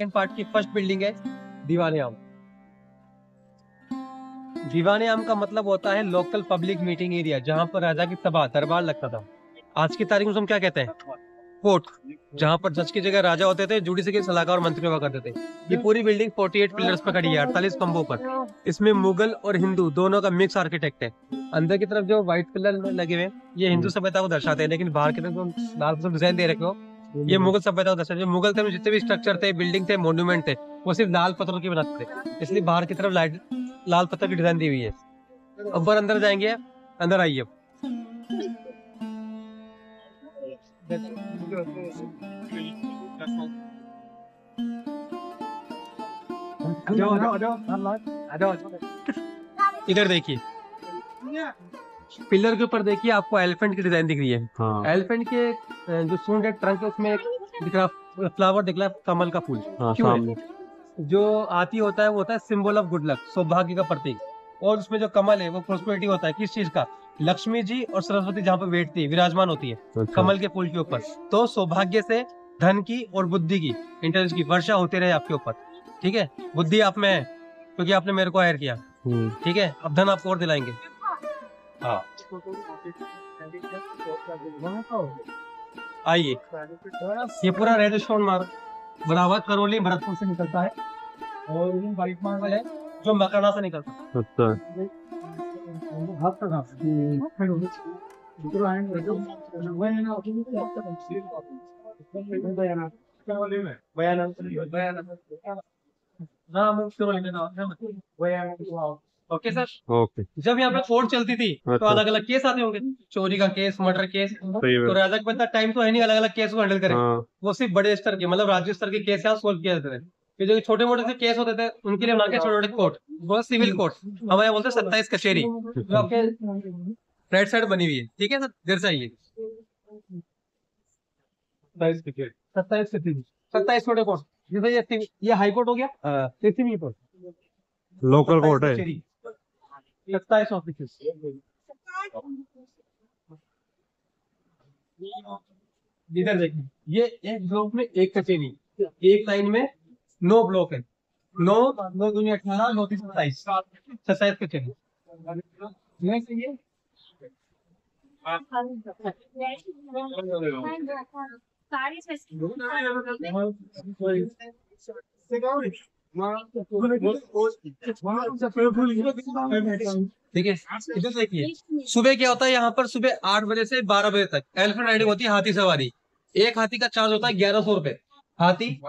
Second part की first building है दीवाने आम दीवाने आम का मतलब होता है लोकल पब्लिक मीटिंग एरिया जहाँ पर राजा की सभा, दरबार लगता था। आज की तारीख में हम क्या कहते हैं? कोर्ट जहाँ पर जज की जगह राजा होते थे जुडिशरी के सलाहकार मंत्री हुआ करते थे। ये पूरी बिल्डिंग 48 पिलर्स पर खड़ी है, अड़तालीस खंभों पर। इसमें मुगल और हिंदू दोनों का मिक्स आर्किटेक्ट है। अंदर की तरफ़ जो व्हाइट पिलर लगे हुए ये हिंदू सभ्यता को दर्शाते हैं, लेकिन बाहर की तरफ़ लाल डिज़ाइन दे रखे हो ये मुगल सभ्यता को दर्शाते हैं मुगल थे जितने भी स्ट्रक्चर थे बिल्डिंग थे मोन्यूमेंट थे वो सिर्फ़ लाल पत्थर के बनाते थे। इसलिए बाहर की तरफ़ लाइट लाल पत्थर की डिज़ाइन दी हुई है। ऊपर अंदर जाएँगे अंदर आइए। इधर देखिए। पिलर के ऊपर देखिए आपको एलिफेंट की डिज़ाइन दिख रही है। हाँ। एलिफेंट के जो सूंड है ट्रंक है उसमें दिख रहा फ्लावर दिख रहा है कमल का फूल। हाँ सामने। जो आती होता है वो होता है सिंबल ऑफ़ गुड लक सौभाग्य का प्रतीक। और उसमें जो कमल है वो प्रोस्पेरिटी होता है किस चीज़ का? लक्ष्मी जी और सरस्वती जहाँ पे बैठती है विराजमान होती है अच्छा। कमल के फूल के ऊपर। तो सौभाग्य से धन की और बुद्धि की इंटेलिजेंस की वर्षा होती रहे आपके ऊपर। ठीक है? बुद्धि आप में है क्योंकि आपने मेरे को हायर किया। हम्म, ठीक है? अब धन आपको और दिलाएँगे। हाँ आइए। ये पूरा रेड स्टोन मार्ग बराबर करौली भरतपुर से निकलता है। और ये व्हाइट मार्बल है जो मकराना से निकलता है। अच्छा। ओके सर ओके जब यहाँ पे कोर्ट चलती थी तो। अलग अलग केस आते होंगे। चोरी का केस मर्डर केस तो राजा के पास टाइम तो है नहीं अलग अलग केस को हैंडल करे। हाँ। वो सिर्फ़ बड़े स्तर के मतलब राज्य स्तर के केस यहाँ सोल्व किए जाते थे। जो छोटे मोटे से केस होते थे उनके लिए बना के छोटे छोटे कोर्ट वो सिविल कोर्ट हमारे यहाँ बोलते हैं सत्ताईस कचेरी जो आपके राइट साइड बनी हुई है। ठीक है सर? देर से आइए। सत्ताईस कचेरी सत्ताईस छोटे कोर्ट जैसे ये हाई कोर्ट हो गया? सिविल कोर्ट लोकल कोर्ट है। सत्ताईस ऑफ़िस इधर देखिए ये एक ब्लॉक में एक कचेरी एक लाइन में नौ ब्लॉक है। नौ नौ दूनी अठारह नौ तीन सत्ताईस। सत्ताईस कचेरी ये सारी ठीक है इधर देखिए। सुबह क्या होता है, यहाँ पर सुबह आठ बजे से बारह बजे तक। एलिफेंट राइडिंग होती है हाथी सवारी। एक हाथी का चार्ज होता है ग्यारह सौ रुपए। हाथी